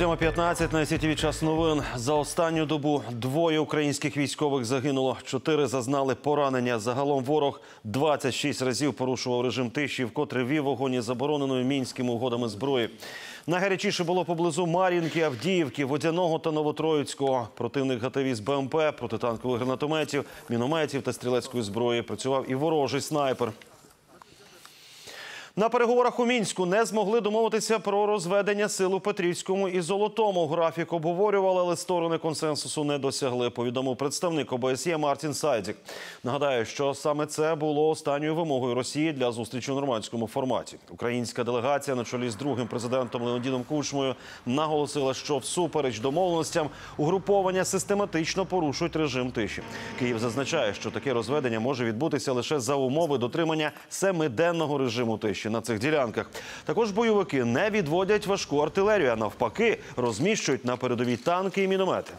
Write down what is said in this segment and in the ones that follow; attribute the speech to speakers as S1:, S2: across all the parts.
S1: 7.15 на ICTV час новин. За останню добу двоє українських військових загинуло, чотири зазнали поранення. Загалом ворог 26 разів порушував режим тиші, вкотре вів вогонь із забороненою мінськими угодами зброї. Найгарячіше було поблизу Мар'їнки, Авдіївки, Водяного та Новотроїцького. Противник гатив із БМП, протитанкових гранатометів, мінометів та стрілецької зброї. Працював і ворожий снайпер. На переговорах у мінську не змогли домовитися про розведення сил у Петрівському і Золотому. Графік обговорювали, але сторони консенсусу не досягли. Повідомив представник ОБСЄ Мартін Сайдік. Нагадаю, що саме це було останньою вимогою Росії для зустрічі у нормандському форматі. Українська делегація на чолі з другим президентом Леонідом Кучмою наголосила, що всупереч домовленостям угруповання систематично порушують режим тиші. Київ зазначає, що таке розведення може відбутися лише за умови дотримання семиденного режиму тиші на цих ділянках. Також бойовики не відводять важку артилерію, а навпаки, розміщують на передовій танки і міномети.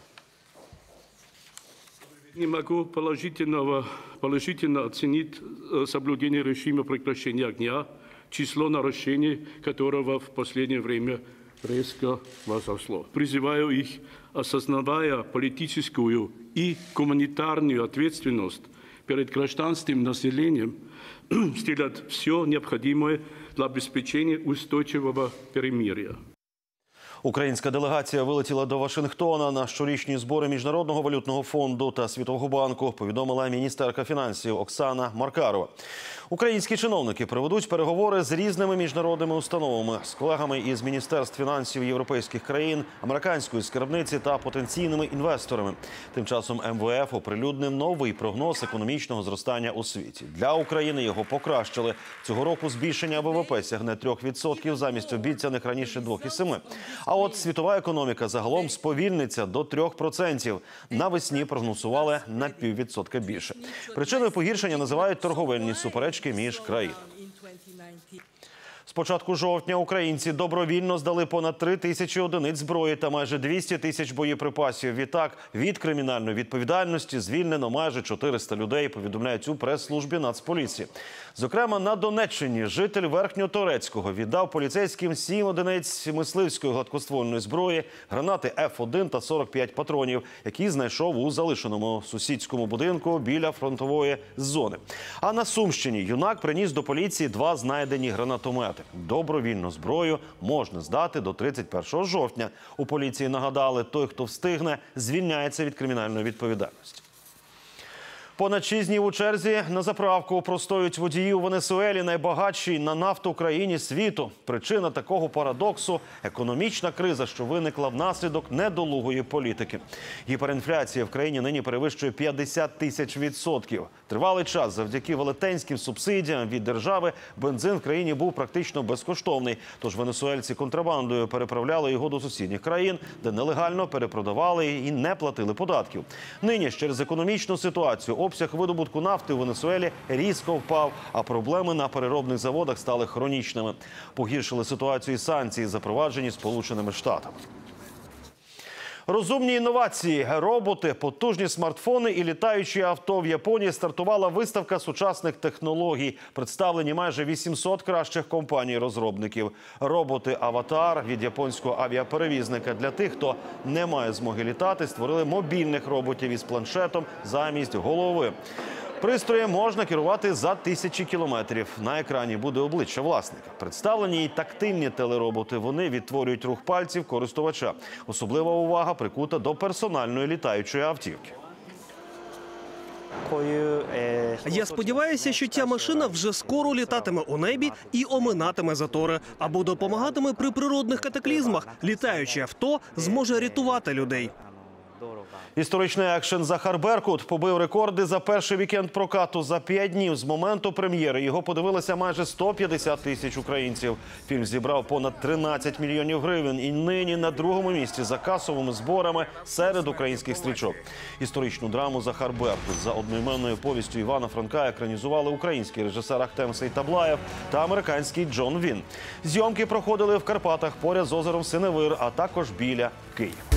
S2: Не могу положительного, положительно оценить э, соблюдение режима прекращения огня, число нарушений которого в последнее время резко возросло. Призываю их, осознавая политическую и гуманитарную ответственность перед гражданским населением, сделать все необходимое для обеспечения устойчивого перемирия.
S1: Українська делегація вилетіла до Вашингтона на щорічні збори міжнародного валютного фонду та світового банку. Повідомила міністерка фінансів Оксана Маркарова. Українські чиновники проведуть переговори з різними міжнародними установами, з колегами із міністерств фінансів європейських країн, американської скарбниці та потенційними інвесторами. Тим часом МВФ оприлюднив новий прогноз економічного зростання у світі. Для України його покращили цього року. Збільшення ВВП сягне 3% замість обіцяних раніше 2,7%. А от світова економіка загалом сповільниться до 3%. Навесні прогнозували на піввідсотка більше. Причиною погіршення називають торговельні суперечки Esqueminhas Creio. З початку жовтня українці добровільно здали понад 3 тисячі одиниць зброї та майже 200 тисяч боєприпасів. Відтак від кримінальної відповідальності звільнено майже 400 людей. Повідомляють у прес-службі Нацполіції. Зокрема, на Донеччині житель Верхньоторецького віддав поліцейським 7 одиниць мисливської гладкоствольної зброї, гранати Ф1 та 45 патронів, які знайшов у залишеному сусідському будинку біля фронтової зони. А на Сумщині юнак приніс до поліції два знайдені гранатомети. Добровільну зброю можна здати до 31 жовтня. У поліції нагадали, той, хто встигне, звільняється від кримінальної відповідальності. Понад шість днів у черзі на заправку простоюють водії у Венесуелі, найбагатшій на нафту країні світу. Причина такого парадоксу економічна криза, що виникла внаслідок недолугої політики. Гіперінфляція в країні нині перевищує 50 тисяч відсотків. Тривалий час завдяки велетенським субсидіям від держави бензин в країні був практично безкоштовний. Тож венесуельці контрабандою переправляли його до сусідніх країн, де нелегально перепродавали і не платили податків. Нині через економічну ситуацію обсяг видобутку нафти у Венесуелі різко впав, а проблеми на переробних заводах стали хронічними. Погіршили ситуацію і санкції, запроваджені Сполученими Штатами. Розумні інновації, роботи, потужні смартфони і літаючі авто в Японії стартувала виставка сучасних технологій. Представлені майже 800 кращих компаній-розробників. Роботи Аватар від японського авіаперевізника для тих, хто не має змоги літати, створили мобільних роботів із планшетом замість голови. Пристроєм можна керувати за тисячі кілометрів. На екрані буде обличчя власника. Представлені й тактильні телероботи. Вони відтворюють рух пальців користувача. Особлива увага прикута до персональної літаючої автівки.
S3: Я сподіваюся, що ця машина вже скоро літатиме у небі і оминатиме затори або допомагатиме при природних катаклізмах. Літаюче авто зможе рятувати людей.
S1: Історичний екшен Захар Беркут побив рекорди за перший вікенд прокату за п'ять днів з моменту прем'єри. Його подивилися майже 150 тисяч українців. Фільм зібрав понад 13 мільйонів гривень і нині на другому місці за касовими зборами серед українських стрічок. Історичну драму Захар Беркут за одноіменною повістю Івана Франка екранізували український режисер Ахтем Сейтаблаєв та американський Джон Він. Зйомки проходили в Карпатах поряд з озером Синевир, а також біля Києва.